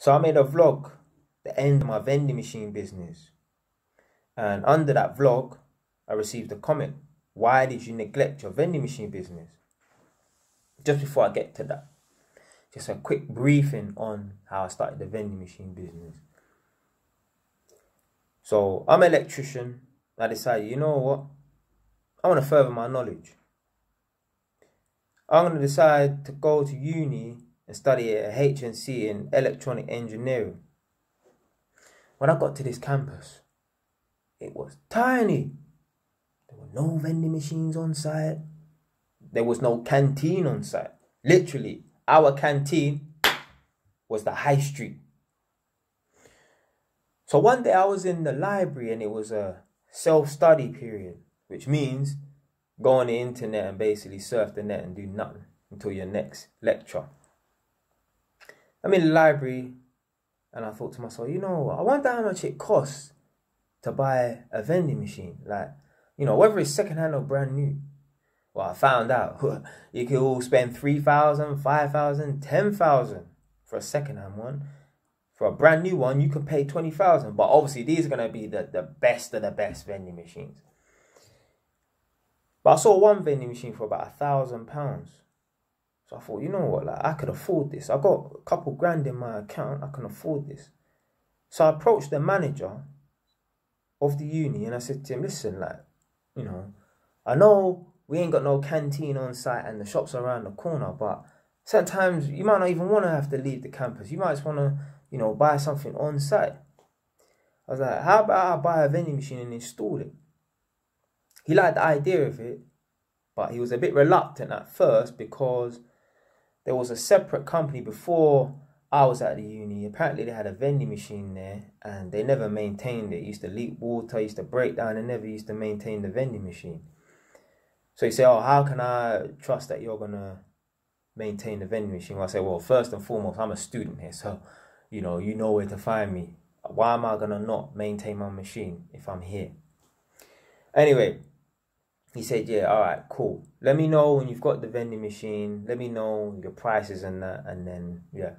So I made a vlog, the end of my vending machine business. And under that vlog, I received a comment. Why did you neglect your vending machine business? Just before I get to that, just a quick briefing on how I started the vending machine business. So I'm an electrician. I decided, you know what? I want to further my knowledge. I'm going to decide to go to uni and study at HNC in electronic engineering. When I got to this campus, it was tiny. There were no vending machines on site. There was no canteen on site. Literally, our canteen was the high street. So one day I was in the library and it was a self-study period, which means go on the internet and basically surf the net and do nothing until your next lecture. I'm in the library and I thought to myself, you know, I wonder how much it costs to buy a vending machine. Like, you know, whether it's secondhand or brand new. Well, I found out you can all spend 3,000, 5,000, 10,000 for a secondhand one. For a brand new one, you can pay 20,000. But obviously, these are going to be the, the best of the best vending machines. But I saw one vending machine for about a thousand pounds. So I thought, you know what, like I could afford this. I got a couple grand in my account, I can afford this. So I approached the manager of the uni and I said to him, listen, like, you know, I know we ain't got no canteen on site and the shops around the corner, but sometimes you might not even want to have to leave the campus. You might just want to, you know, buy something on site. I was like, how about I buy a vending machine and install it? He liked the idea of it, but he was a bit reluctant at first because there was a separate company before I was at the uni. Apparently, they had a vending machine there and they never maintained it. it used to leak water, used to break down, and never used to maintain the vending machine. So you say, Oh, how can I trust that you're going to maintain the vending machine? Well, I say, Well, first and foremost, I'm a student here, so you know, you know where to find me. Why am I going to not maintain my machine if I'm here? Anyway, he said, Yeah, all right, cool. Let me know when you've got the vending machine. Let me know your prices and that. And then, yeah,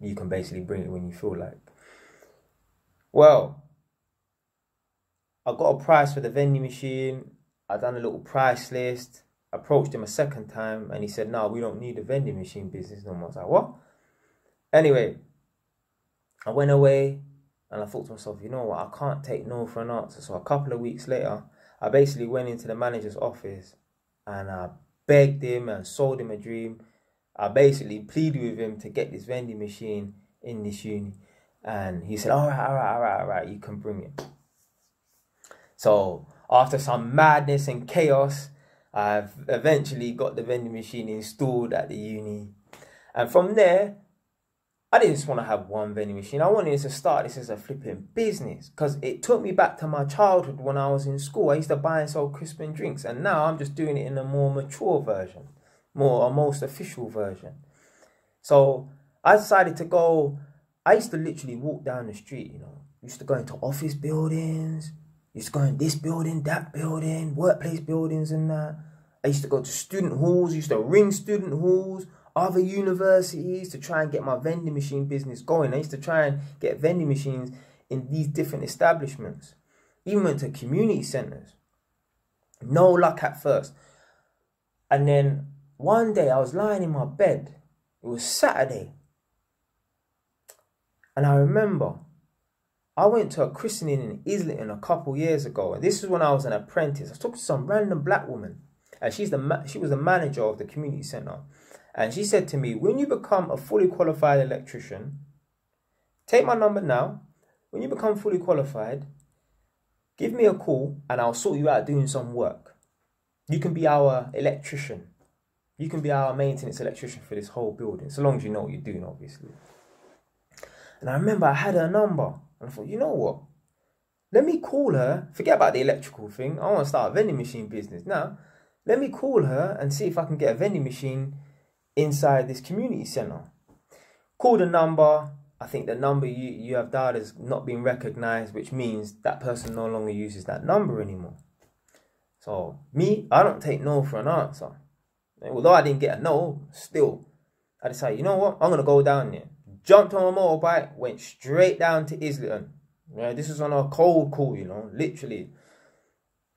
you can basically bring it when you feel like. Well, I got a price for the vending machine. I done a little price list. Approached him a second time and he said, No, we don't need a vending machine business no more. I was like, What? Anyway, I went away and I thought to myself, you know what, I can't take no for an answer. So a couple of weeks later, I basically went into the manager's office and I begged him and sold him a dream. I basically pleaded with him to get this vending machine in this uni. And he said, all right, all right, all right, all right, you can bring it. So after some madness and chaos, I've eventually got the vending machine installed at the uni. And from there, I didn't just want to have one vending machine. I wanted to start this as a flipping business because it took me back to my childhood when I was in school. I used to buy and sell Crispin drinks, and now I'm just doing it in a more mature version, more a most official version. So I decided to go. I used to literally walk down the street, you know, used to go into office buildings, used to go in this building, that building, workplace buildings, and that. I used to go to student halls, used to ring student halls other universities to try and get my vending machine business going. I used to try and get vending machines in these different establishments. Even went to community centers. No luck at first. And then one day I was lying in my bed. It was Saturday. And I remember I went to a christening in Islington a couple years ago. And this is when I was an apprentice. I talking to some random black woman. And she's the she was the manager of the community center. And she said to me, when you become a fully qualified electrician, take my number now. When you become fully qualified, give me a call and I'll sort you out doing some work. You can be our electrician. You can be our maintenance electrician for this whole building, so long as you know what you're doing, obviously. And I remember I had her number. And I thought, you know what? Let me call her. Forget about the electrical thing. I want to start a vending machine business. Now, let me call her and see if I can get a vending machine inside this community center. Call the number. I think the number you, you have dialed is not being recognized, which means that person no longer uses that number anymore. So, me, I don't take no for an answer. Although I didn't get a no, still, I decided, you know what? I'm going to go down there. jumped on a motorbike, went straight down to Islington. Yeah, this was on a cold call, you know, literally.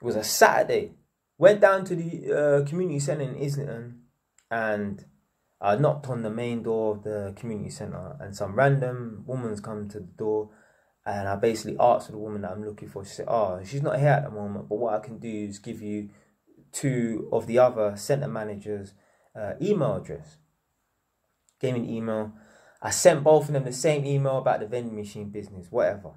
It was a Saturday. Went down to the uh, community centre in Islington and I knocked on the main door of the community centre and some random woman's come to the door and I basically asked the woman that I'm looking for. She said, Oh, she's not here at the moment, but what I can do is give you two of the other centre managers' uh, email address. Gave me an email. I sent both of them the same email about the vending machine business, whatever.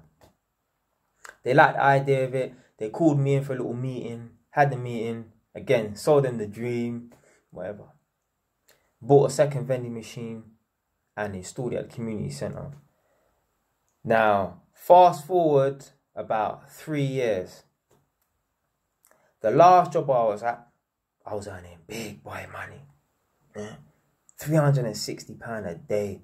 They liked the idea of it. They called me in for a little meeting, had the meeting, again, sold them the dream, whatever. Bought a second vending machine and installed it at the community centre. Now, fast forward about three years. The last job I was at, I was earning big boy money. Yeah. £360 a day.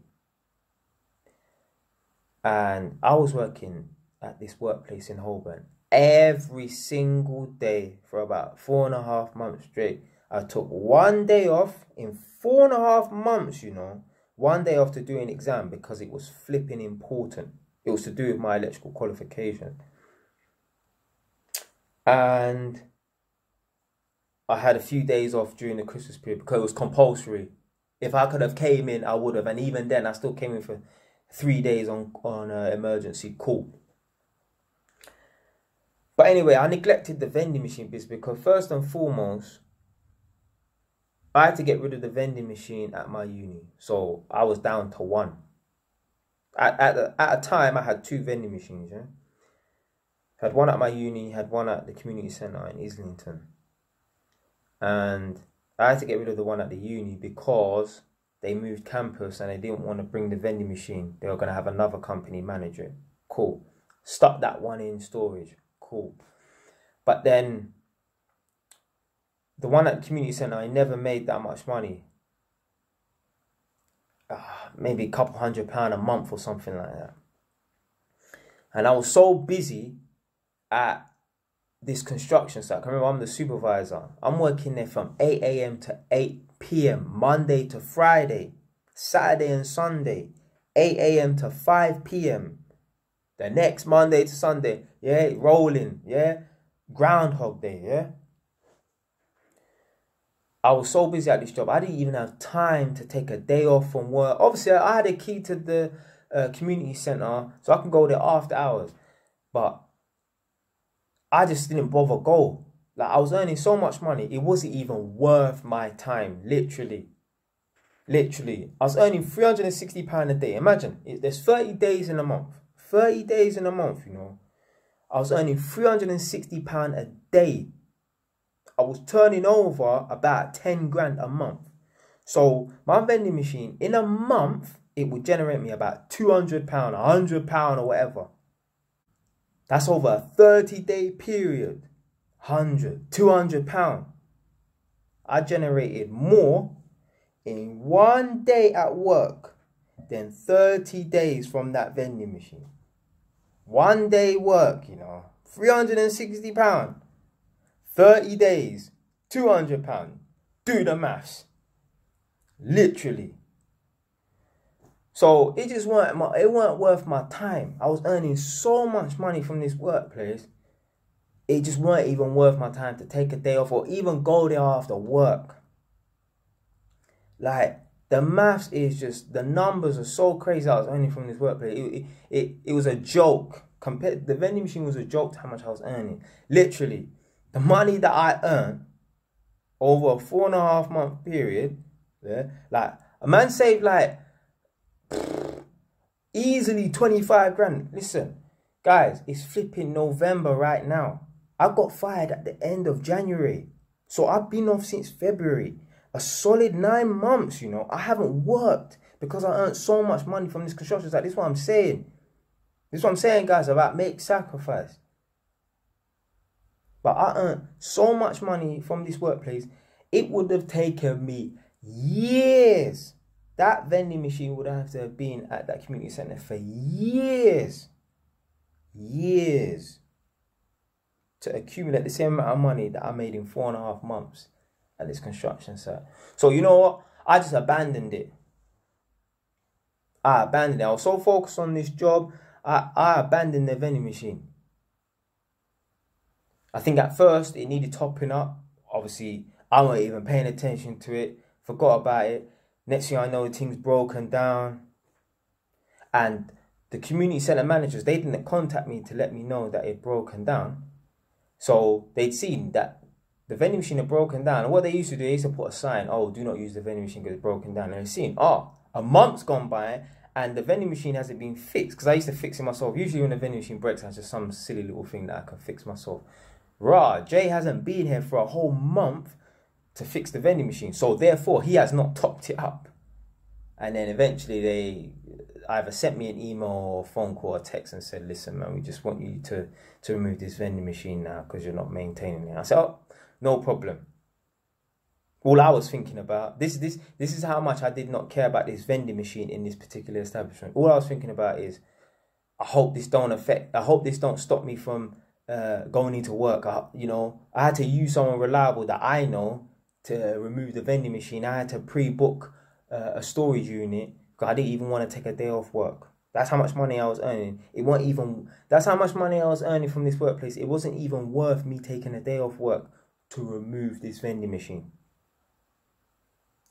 And I was working at this workplace in Holborn every single day for about four and a half months straight. I took one day off in four and a half months, you know, one day off to do an exam because it was flipping important. It was to do with my electrical qualification. And I had a few days off during the Christmas period because it was compulsory. If I could have came in, I would have. And even then, I still came in for three days on on uh, emergency call. But anyway, I neglected the vending machine business because first and foremost, I had to get rid of the vending machine at my uni. So I was down to one. At, at, at a time, I had two vending machines. Yeah? Had one at my uni, had one at the community centre in Islington. And I had to get rid of the one at the uni because they moved campus and they didn't want to bring the vending machine. They were going to have another company manage it. Cool. Stuck that one in storage. Cool. But then the one at community centre, I never made that much money. Uh, maybe a couple hundred pound a month or something like that. And I was so busy at this construction site. Remember I'm the supervisor. I'm working there from 8 a.m. to 8 p.m. Monday to Friday, Saturday and Sunday, 8 a.m. to 5 p.m. The next Monday to Sunday, yeah, rolling, yeah, Groundhog Day, yeah. I was so busy at this job, I didn't even have time to take a day off from work. Obviously, I had a key to the uh, community center, so I can go there after hours. But I just didn't bother go. Like I was earning so much money, it wasn't even worth my time. Literally, literally, I was earning three hundred and sixty pound a day. Imagine, there's thirty days in a month. Thirty days in a month, you know. I was earning three hundred and sixty pound a day I was turning over about 10 grand a month. So my vending machine, in a month, it would generate me about 200 pound, 100 pound or whatever. That's over a 30 day period. 100, 200 pound. I generated more in one day at work than 30 days from that vending machine. One day work, you know, 360 pound. 30 days, 200 pound. Do the maths. Literally. So it just weren't my, it weren't worth my time. I was earning so much money from this workplace. It just weren't even worth my time to take a day off or even go there after work. Like the maths is just the numbers are so crazy. I was earning from this workplace. It, it, it, it was a joke. Compared the vending machine was a joke to how much I was earning. Literally the money that I earned over a four and a half month period, yeah, like a man saved like easily 25 grand. Listen, guys, it's flipping November right now. I got fired at the end of January. So I've been off since February. A solid nine months, you know. I haven't worked because I earned so much money from this construction site. This is what I'm saying. This is what I'm saying, guys, about make sacrifice. But I earned so much money from this workplace, it would have taken me years. That vending machine would have to have been at that community center for years. Years. To accumulate the same amount of money that I made in four and a half months at this construction site. So you know what? I just abandoned it. I abandoned it. I was so focused on this job, I, I abandoned the vending machine. I think at first it needed topping up. Obviously, I wasn't even paying attention to it, forgot about it. Next thing I know, the thing's broken down. And the community center managers, they didn't contact me to let me know that it broken down. So they'd seen that the vending machine had broken down. And what they used to do, they used to put a sign, oh, do not use the vending machine because it's broken down. And they've seen, oh, a month's gone by and the vending machine hasn't been fixed. Because I used to fix it myself. Usually when the vending machine breaks, it's just some silly little thing that I can fix myself. Rah, Jay hasn't been here for a whole month to fix the vending machine. So therefore, he has not topped it up. And then eventually they either sent me an email or phone call or text and said, listen, man, we just want you to, to remove this vending machine now because you're not maintaining it. I said, oh, no problem. All I was thinking about this this this is how much I did not care about this vending machine in this particular establishment. All I was thinking about is I hope this don't affect I hope this don't stop me from uh, going into work. I, you know, I had to use someone reliable that I know to remove the vending machine. I had to pre-book uh, a storage unit because I didn't even want to take a day off work. That's how much money I was earning. It wasn't even. That's how much money I was earning from this workplace. It wasn't even worth me taking a day off work to remove this vending machine.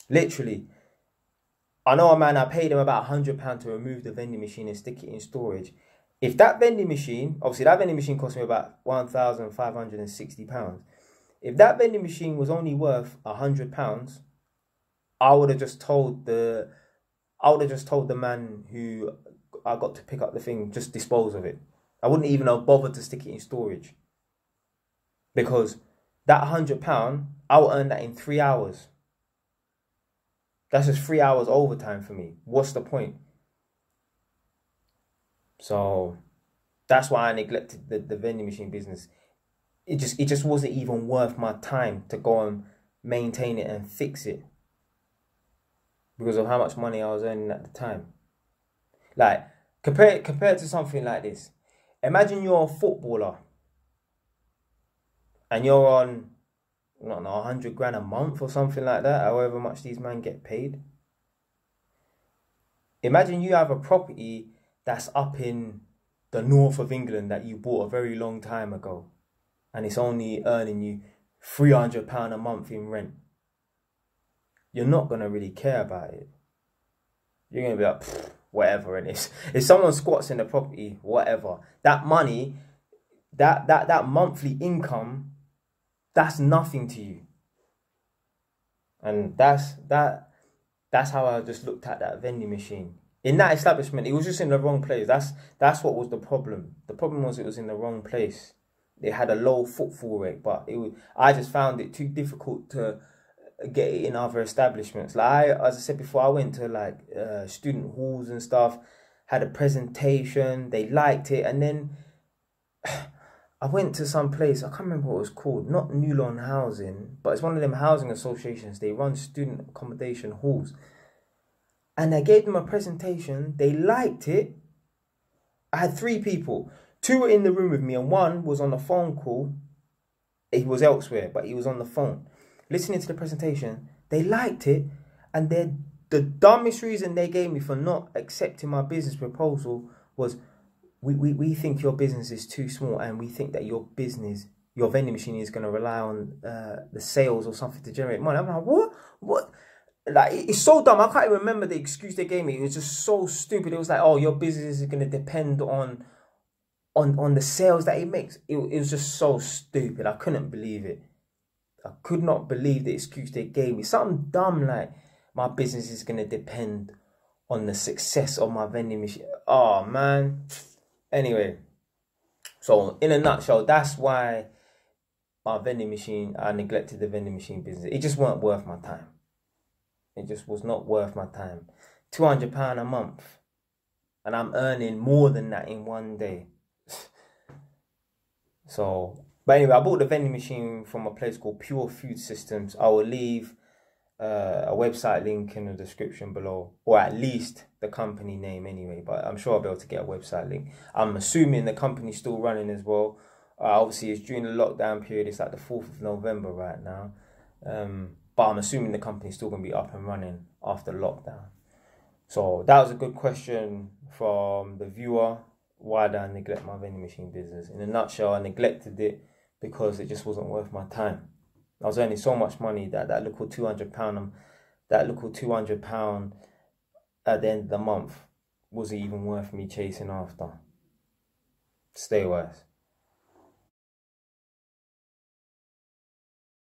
Literally, I know a man, I paid him about £100 to remove the vending machine and stick it in storage. If that vending machine, obviously that vending machine cost me about £1,560. If that vending machine was only worth £100, I would have just told the, I would have just told the man who I got to pick up the thing, just dispose of it. I wouldn't even have bothered to stick it in storage. Because that £100, I'll earn that in three hours. That's just three hours overtime for me. What's the point? So that's why I neglected the, the vending machine business. It just it just wasn't even worth my time to go and maintain it and fix it. Because of how much money I was earning at the time. Like compare compared to something like this. Imagine you're a footballer and you're on I don't know, 100 grand a month or something like that, however much these men get paid. Imagine you have a property that's up in the north of England that you bought a very long time ago and it's only earning you £300 a month in rent. You're not going to really care about it. You're to be like, whatever. And if, if someone squats in the property, whatever, that money, that, that, that monthly income that's nothing to you. And that's that that's how I just looked at that vending machine. In that establishment, it was just in the wrong place. That's that's what was the problem. The problem was it was in the wrong place. They had a low footfall rate, but it was, I just found it too difficult to get it in other establishments. Like I, as I said before, I went to like uh, student halls and stuff, had a presentation, they liked it, and then I went to some place, I can't remember what it was called, not Newlon Housing, but it's one of them housing associations. They run student accommodation halls. And I gave them a presentation. They liked it. I had three people. Two were in the room with me, and one was on a phone call. He was elsewhere, but he was on the phone. Listening to the presentation, they liked it, and the dumbest reason they gave me for not accepting my business proposal was we, we, we think your business is too small and we think that your business, your vending machine is going to rely on uh, the sales or something to generate money. I'm like, what? What? Like, it's so dumb. I can't even remember the excuse they gave me. It was just so stupid. It was like, oh, your business is going to depend on on on the sales that it makes. It, it was just so stupid. I couldn't believe it. I could not believe the excuse they gave me. Something dumb like my business is going to depend on the success of my vending machine. Oh, man. Anyway, so in a nutshell, that's why my vending machine, I neglected the vending machine business. It just weren't worth my time. It just was not worth my time. £200 a month. And I'm earning more than that in one day. so, but anyway, I bought the vending machine from a place called Pure Food Systems. I will leave uh, a website link in the description below, or at least the company name anyway. But I'm sure I'll be able to get a website link. I'm assuming the company's still running as well. Uh, obviously, it's during the lockdown period. It's like the 4th of November right now. Um, but I'm assuming the company's still going to be up and running after lockdown. So that was a good question from the viewer. Why did I neglect my vending machine business? In a nutshell, I neglected it because it just wasn't worth my time. I was earning so much money that that little two hundred pound, um, that little two hundred pound at the end of the month was it even worth me chasing after. Stay wise.